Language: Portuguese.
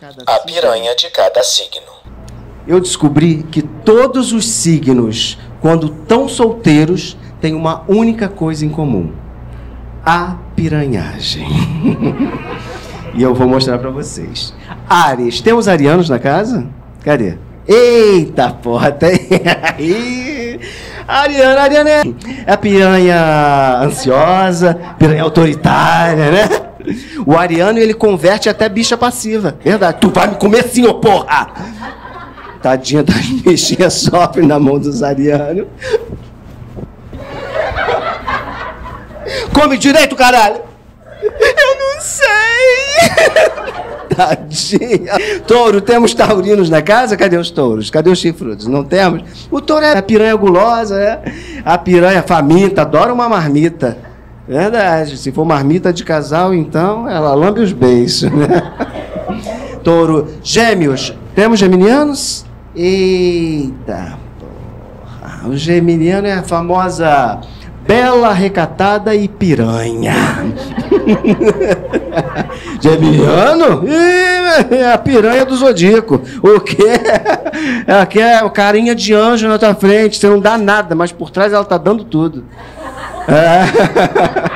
cada A piranha de cada signo. Eu descobri que todos os signos, quando tão solteiros, têm uma única coisa em comum: a piranhagem. e eu vou mostrar pra vocês. Ares, temos arianos na casa? Cadê? Eita porra, tem aí. Ariana, Ariana é é a piranha ansiosa, piranha autoritária, né? O ariano ele converte até bicha passiva. Verdade. Tu vai me comer sim, ô porra! Tadinha das bichinhas sofrem na mão dos arianos. Come direito, caralho! Eu não sei! Tadinha. Touro, temos taurinos na casa? Cadê os touros? Cadê os chifrudos? Não temos? O touro é a piranha gulosa, né? A piranha faminta, adora uma marmita. Verdade. Se for marmita de casal, então ela lambe os beijos, né? Touro. Gêmeos. Temos geminianos? Eita, porra. O geminiano é a famosa bela, recatada e piranha. Geminiano? Ih, é a piranha do Zodíaco. O quê? Ela quer o carinha de anjo na tua frente. Você não dá nada, mas por trás ela tá dando tudo. É.